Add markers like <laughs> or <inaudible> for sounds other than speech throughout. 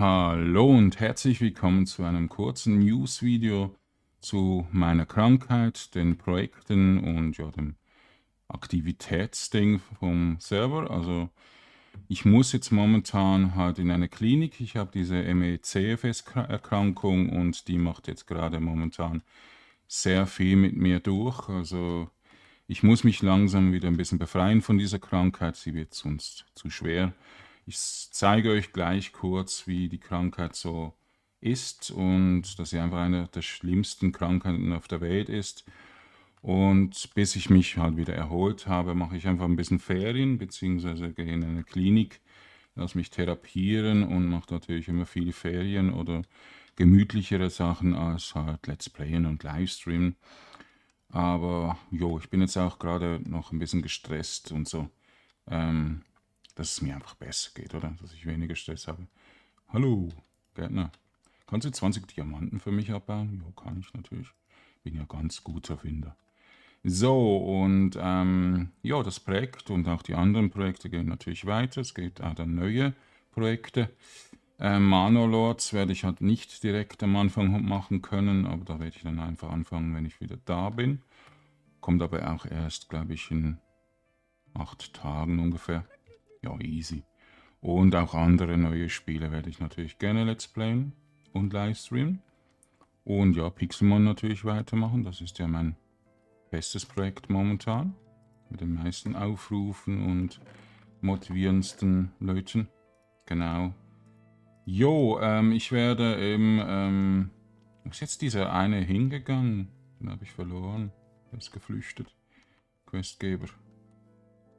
Hallo und herzlich willkommen zu einem kurzen News-Video zu meiner Krankheit, den Projekten und ja, dem Aktivitätsding vom Server. Also ich muss jetzt momentan halt in eine Klinik. Ich habe diese ME-CFS-Erkrankung und die macht jetzt gerade momentan sehr viel mit mir durch. Also ich muss mich langsam wieder ein bisschen befreien von dieser Krankheit. Sie wird sonst zu schwer. Ich zeige euch gleich kurz, wie die Krankheit so ist und dass sie einfach eine der schlimmsten Krankheiten auf der Welt ist. Und bis ich mich halt wieder erholt habe, mache ich einfach ein bisschen Ferien, beziehungsweise gehe in eine Klinik, lasse mich therapieren und mache natürlich immer viele Ferien oder gemütlichere Sachen als halt Let's Playen und Livestreamen. Aber jo, ich bin jetzt auch gerade noch ein bisschen gestresst und so. Ähm, dass es mir einfach besser geht, oder? Dass ich weniger Stress habe. Hallo, Gärtner. Kannst du 20 Diamanten für mich abbauen? Ja, kann ich natürlich. Bin ja ganz guter Finder. So, und ähm, ja, das Projekt und auch die anderen Projekte gehen natürlich weiter. Es gibt auch dann neue Projekte. Ähm, Manolords werde ich halt nicht direkt am Anfang machen können, aber da werde ich dann einfach anfangen, wenn ich wieder da bin. Kommt aber auch erst, glaube ich, in acht Tagen ungefähr ja, easy. Und auch andere neue Spiele werde ich natürlich gerne Let's Playen und Livestreamen. Und ja, Pixelmon natürlich weitermachen. Das ist ja mein bestes Projekt momentan. Mit den meisten Aufrufen und motivierendsten Leuten. Genau. Jo, ähm, ich werde im... Ähm, wo ist jetzt dieser eine hingegangen? Den habe ich verloren. Der ist geflüchtet. Questgeber.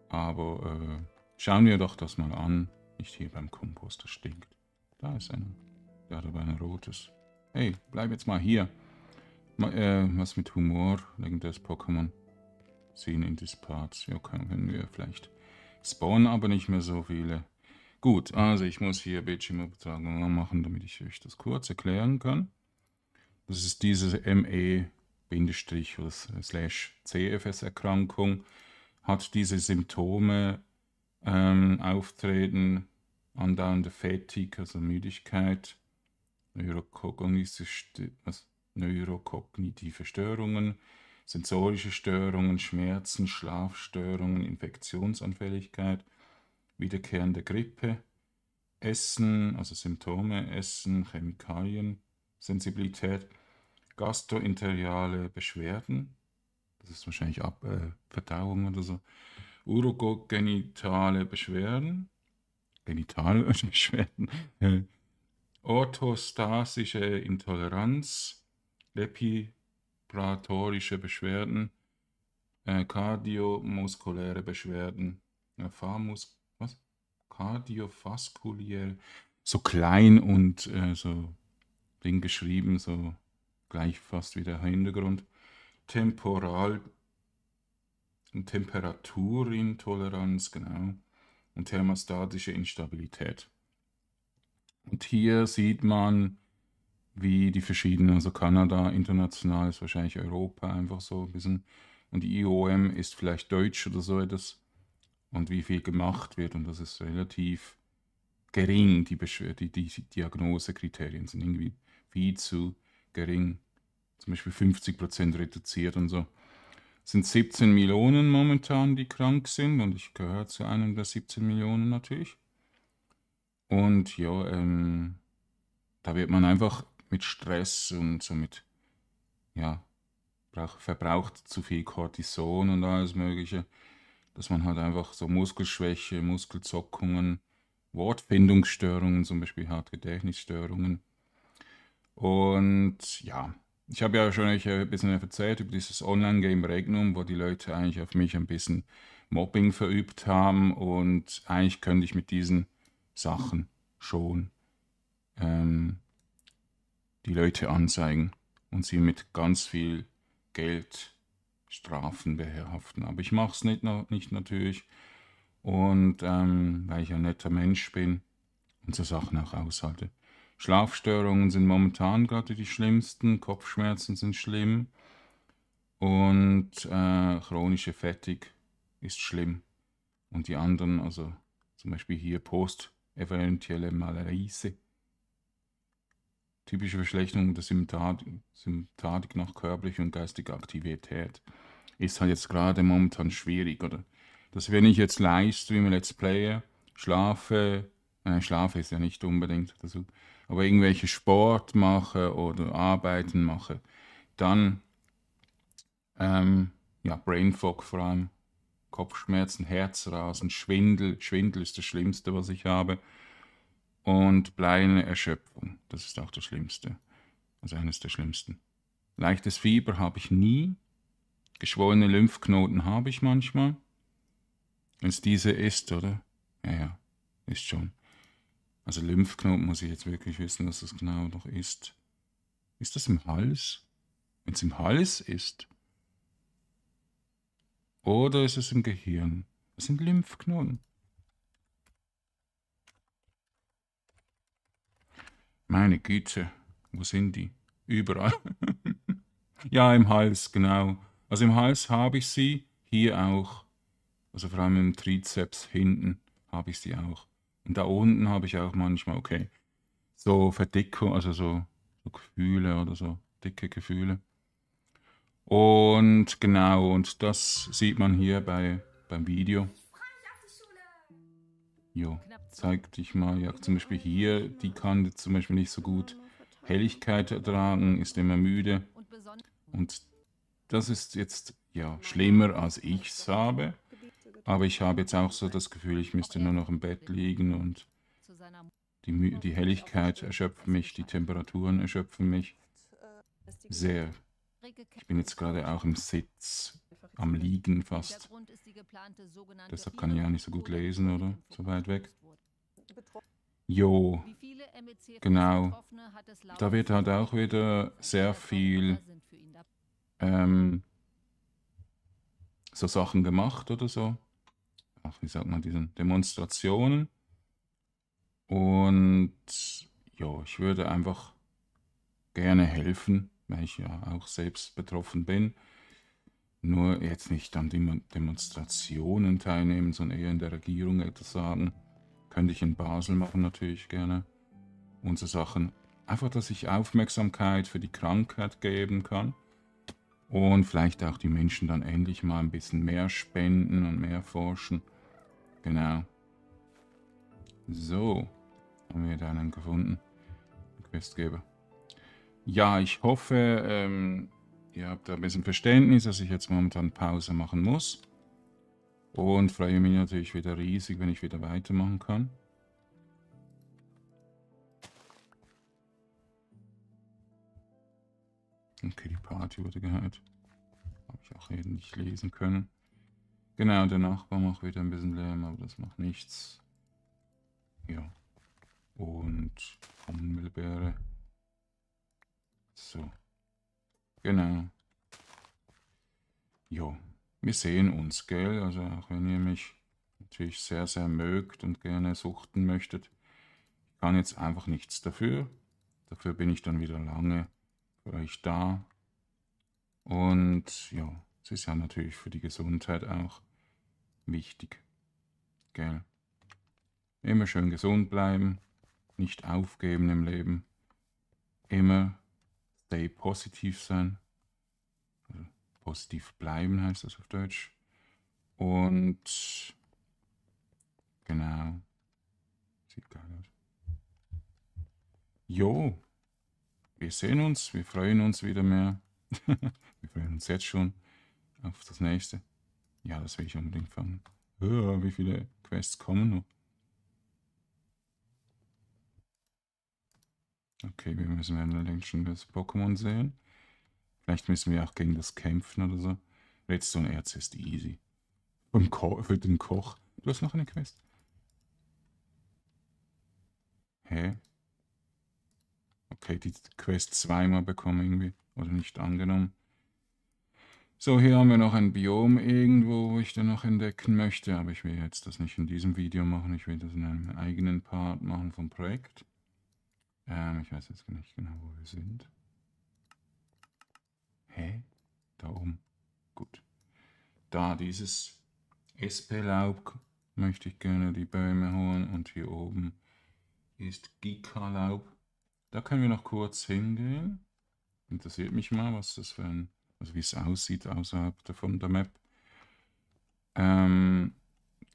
Aber, äh, Schauen wir doch das mal an. Nicht hier beim Kompost, das stinkt. Da ist einer. Der hat aber ein rotes. Hey, bleib jetzt mal hier. Mal, äh, was mit Humor, wegen des Pokémon. Sehen in Disparts. Ja, können wir vielleicht spawnen, aber nicht mehr so viele. Gut, also ich muss hier Bildschirmübertragung machen, damit ich euch das kurz erklären kann. Das ist diese ME- oder slash CFS-Erkrankung, hat diese Symptome ähm, auftreten, andauernde Fatigue, also Müdigkeit, neurokognitive Störungen, sensorische Störungen, Schmerzen, Schlafstörungen, Infektionsanfälligkeit, wiederkehrende Grippe, Essen, also Symptome, Essen, Chemikalien, Sensibilität, gastroenteriale Beschwerden, das ist wahrscheinlich Ab äh, Verdauung oder so, urogenitale Beschwerden, genitale <laughs> Beschwerden, orthostasische Intoleranz, lepidatorische Beschwerden, äh, kardiomuskuläre Beschwerden, äh, Pharmus, was? Kardiovaskuläre, so klein und äh, so Ding geschrieben, so gleich fast wie der Hintergrund, temporal Temperaturintoleranz, genau, und thermostatische Instabilität. Und hier sieht man, wie die verschiedenen, also Kanada international ist wahrscheinlich Europa einfach so ein bisschen, und die IOM ist vielleicht Deutsch oder so etwas, und wie viel gemacht wird, und das ist relativ gering, die, die, die Diagnosekriterien sind irgendwie viel zu gering, zum Beispiel 50% reduziert und so sind 17 Millionen momentan, die krank sind und ich gehöre zu einem der 17 Millionen natürlich. Und ja, ähm, da wird man einfach mit Stress und so mit, ja, verbraucht zu viel Cortison und alles Mögliche, dass man halt einfach so Muskelschwäche, Muskelzockungen, Wortfindungsstörungen zum Beispiel hat, Gedächtnisstörungen. Und ja, ich habe ja schon euch ein bisschen erzählt über dieses Online-Game Regnum, wo die Leute eigentlich auf mich ein bisschen Mobbing verübt haben und eigentlich könnte ich mit diesen Sachen schon ähm, die Leute anzeigen und sie mit ganz viel Geld Strafen behaften. Aber ich mache es nicht, nicht natürlich und ähm, weil ich ein netter Mensch bin und so Sachen auch aushalte. Schlafstörungen sind momentan gerade die schlimmsten, Kopfschmerzen sind schlimm und äh, chronische Fatigue ist schlimm. Und die anderen, also zum Beispiel hier post-eventuelle Malarise, typische Verschlechterung der Symptomatik nach körperlicher und geistiger Aktivität. Ist halt jetzt gerade momentan schwierig, oder? Dass wenn ich jetzt Livestream, Let's Player, schlafe, nein, schlafe ist ja nicht unbedingt, also, aber irgendwelche Sport mache oder Arbeiten mache, dann ähm, ja, Brain Fog vor allem, Kopfschmerzen, Herzrasen, Schwindel. Schwindel ist das Schlimmste, was ich habe. Und bleibende Erschöpfung, das ist auch das Schlimmste. Also eines der schlimmsten. Leichtes Fieber habe ich nie. Geschwollene Lymphknoten habe ich manchmal. Wenn es diese ist, oder? Ja, ja, ist schon. Also Lymphknoten muss ich jetzt wirklich wissen, was das genau noch ist. Ist das im Hals? Wenn es im Hals ist, oder ist es im Gehirn? Das sind Lymphknoten. Meine Güte, wo sind die? Überall. <laughs> ja, im Hals, genau. Also im Hals habe ich sie, hier auch. Also vor allem im Trizeps hinten habe ich sie auch. Und da unten habe ich auch manchmal, okay, so Verdickung, also so, so Gefühle oder so, dicke Gefühle. Und genau, und das sieht man hier bei, beim Video. Jo, zeig dich mal. Ja, zum Beispiel hier, die kann zum Beispiel nicht so gut Helligkeit ertragen, ist immer müde. Und das ist jetzt ja schlimmer, als ich es habe. Aber ich habe jetzt auch so das Gefühl, ich müsste nur noch im Bett liegen und die, die Helligkeit erschöpft mich, die Temperaturen erschöpfen mich sehr. Ich bin jetzt gerade auch im Sitz, am Liegen fast. Deshalb kann ich auch nicht so gut lesen, oder? So weit weg. Jo, genau. Da wird halt auch wieder sehr viel ähm, so Sachen gemacht oder so. Ach, wie sagt man, diesen Demonstrationen. Und ja, ich würde einfach gerne helfen weil ich ja auch selbst betroffen bin. Nur jetzt nicht an Demonstrationen teilnehmen, sondern eher in der Regierung etwas sagen. Könnte ich in Basel machen natürlich gerne. Unsere Sachen. Einfach, dass ich Aufmerksamkeit für die Krankheit geben kann. Und vielleicht auch die Menschen dann endlich mal ein bisschen mehr spenden und mehr forschen. Genau. So, haben wir da einen gefunden. Questgeber. Ja, ich hoffe, ähm, ihr habt da ein bisschen Verständnis, dass ich jetzt momentan Pause machen muss. Und freue mich natürlich wieder riesig, wenn ich wieder weitermachen kann. Okay, die Party wurde gehört. Habe ich auch eben nicht lesen können. Genau, der Nachbar macht wieder ein bisschen Lärm, aber das macht nichts. Ja. Und Hummelbeere. So. Genau. Jo, wir sehen uns, gell? Also auch wenn ihr mich natürlich sehr, sehr mögt und gerne suchten möchtet. Ich kann jetzt einfach nichts dafür. Dafür bin ich dann wieder lange euch da. Und ja, es ist ja natürlich für die Gesundheit auch wichtig. Gell? Immer schön gesund bleiben, nicht aufgeben im Leben. Immer stay positiv sein. Also positiv bleiben heißt das auf Deutsch. Und genau. Sieht geil aus. Jo, wir sehen uns, wir freuen uns wieder mehr. <laughs> wir freuen uns jetzt schon auf das nächste. Ja, das will ich unbedingt fangen. Oh, wie viele Quests kommen noch? Okay, wir müssen allerdings schon das Pokémon sehen. Vielleicht müssen wir auch gegen das kämpfen oder so. Redstone-Erz ist easy. für den Koch. Du hast noch eine Quest. Hä? Die Quest zweimal bekommen irgendwie. Oder nicht angenommen. So, hier haben wir noch ein Biom irgendwo, wo ich dann noch entdecken möchte. Aber ich will jetzt das nicht in diesem Video machen. Ich will das in einem eigenen Part machen vom Projekt. Ähm, ich weiß jetzt nicht genau, wo wir sind. Hä? Da oben. Gut. Da, dieses SP-Laub möchte ich gerne die Bäume holen und hier oben ist Gika-Laub. Da können wir noch kurz hingehen. Interessiert mich mal, was das für ein, also wie es aussieht außerhalb von der Map. Ähm,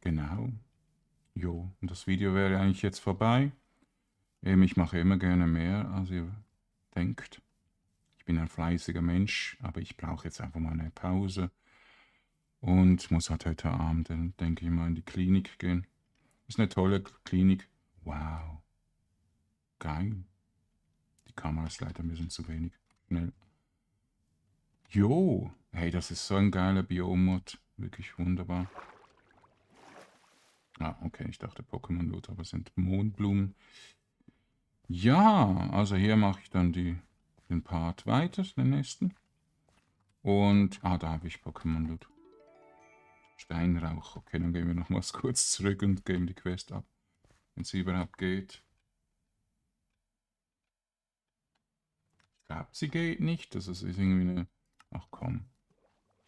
genau. Jo, und das Video wäre eigentlich jetzt vorbei. Eben, ich mache immer gerne mehr, als ihr denkt. Ich bin ein fleißiger Mensch, aber ich brauche jetzt einfach mal eine Pause. Und muss halt heute Abend, denke ich mal, in die Klinik gehen. Ist eine tolle Klinik. Wow. Geil. Die Kamera ist leider ein bisschen zu wenig schnell. Jo, hey, das ist so ein geiler Biomod. Wirklich wunderbar. Ah, okay, ich dachte Pokémon Loot, aber es sind Mondblumen. Ja, also hier mache ich dann die, den Part weiter, den nächsten. Und, ah, da habe ich Pokémon Loot. Steinrauch. Okay, dann gehen wir nochmals <laughs> kurz zurück und geben die Quest ab. Wenn sie überhaupt geht. Glaube, sie geht nicht. Das ist irgendwie eine... Ach komm.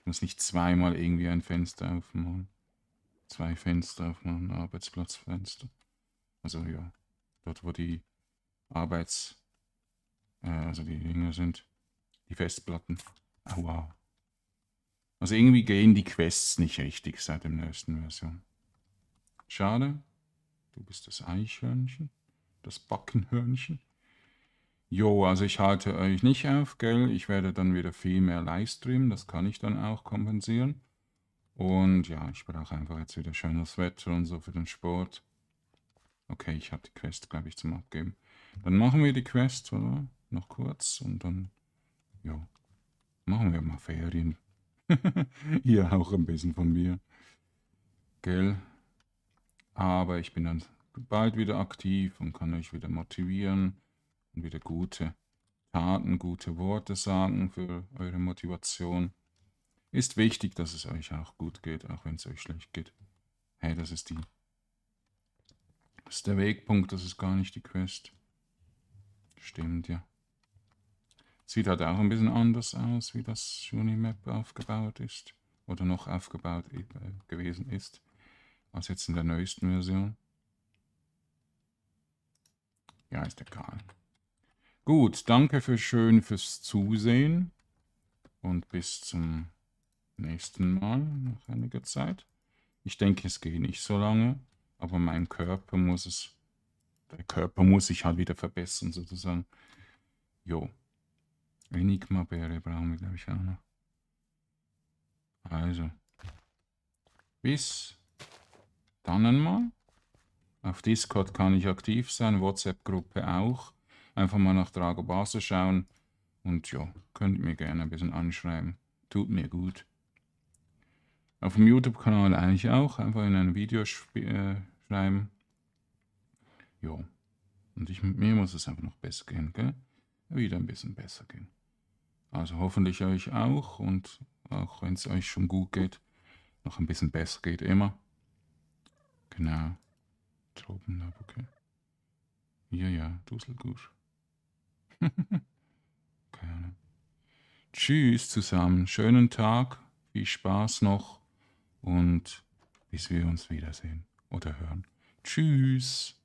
Ich muss nicht zweimal irgendwie ein Fenster aufmachen. Zwei Fenster aufmachen, Arbeitsplatzfenster. Also ja, dort wo die Arbeits... Äh, also die Dinge sind. Die Festplatten. Aua. Also irgendwie gehen die Quests nicht richtig seit der neuesten Version. Schade. Du bist das Eichhörnchen. Das Backenhörnchen. Jo, also ich halte euch nicht auf, gell? Ich werde dann wieder viel mehr Livestreamen. Das kann ich dann auch kompensieren. Und ja, ich brauche einfach jetzt wieder schönes Wetter und so für den Sport. Okay, ich habe die Quest, glaube ich, zum Abgeben. Dann machen wir die Quest, oder? Noch kurz und dann, ja, machen wir mal Ferien. <laughs> Hier auch ein bisschen von mir. Gell? Aber ich bin dann bald wieder aktiv und kann euch wieder motivieren und wieder gute Taten, gute Worte sagen für eure Motivation. Ist wichtig, dass es euch auch gut geht, auch wenn es euch schlecht geht. Hey, das ist die. Das ist der Wegpunkt, das ist gar nicht die Quest. Stimmt, ja. Sieht halt auch ein bisschen anders aus, wie das Unimap aufgebaut ist. Oder noch aufgebaut äh, gewesen ist, als jetzt in der neuesten Version. Ja, ist egal. Gut, danke für schön fürs Zusehen und bis zum nächsten Mal nach einiger Zeit. Ich denke, es geht nicht so lange, aber mein Körper muss es, der Körper muss sich halt wieder verbessern sozusagen. Jo. Enigma-Beere brauchen wir, glaube ich, auch noch. Also, bis dann einmal. Auf Discord kann ich aktiv sein, WhatsApp-Gruppe auch. Einfach mal nach Dragobase schauen. Und ja, könnt mir gerne ein bisschen anschreiben. Tut mir gut. Auf dem YouTube-Kanal eigentlich auch. Einfach in ein Video äh, schreiben. Ja. Und ich, mir muss es einfach noch besser gehen, gell? Wieder ein bisschen besser gehen. Also hoffentlich euch auch und auch wenn es euch schon gut geht, noch ein bisschen besser geht immer. Genau. Tropenlab, okay. Ja, ja, Dusselgusch. <laughs> Keine Ahnung. Tschüss zusammen, schönen Tag, viel Spaß noch und bis wir uns wiedersehen oder hören. Tschüss.